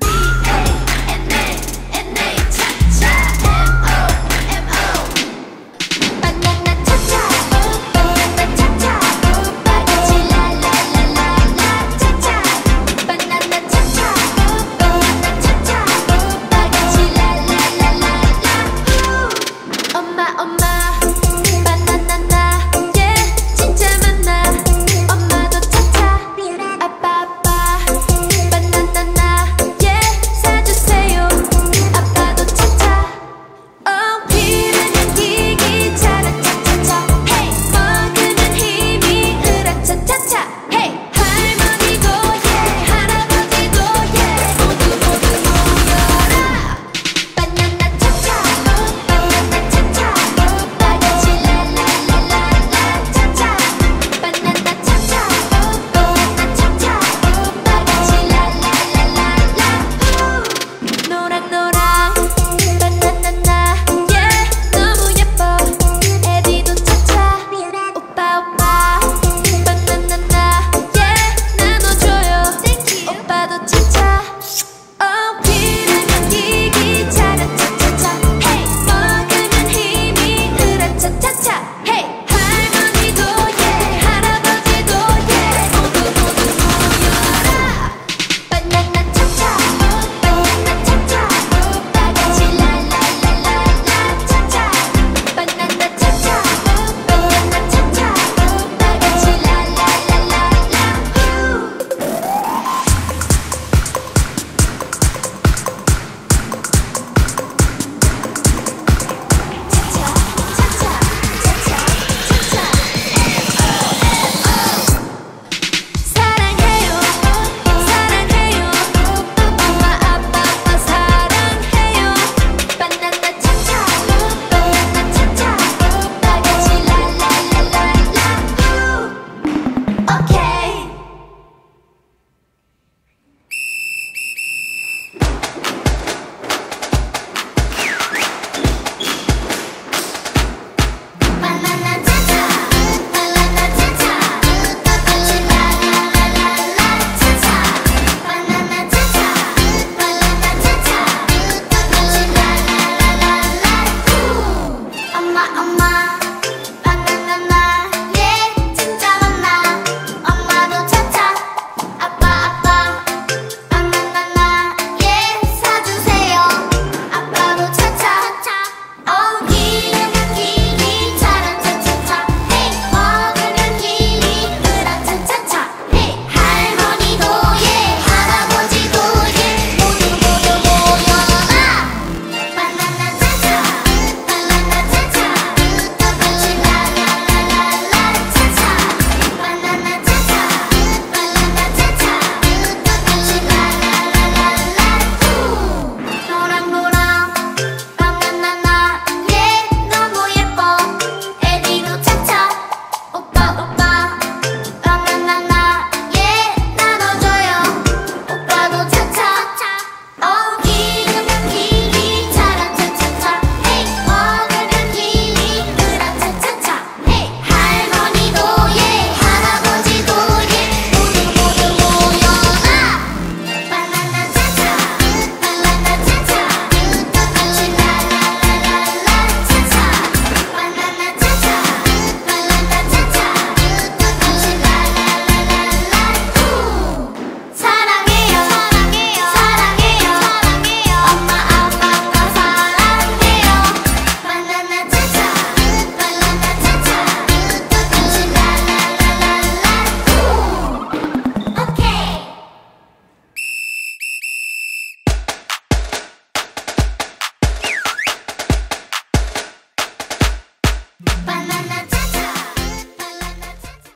B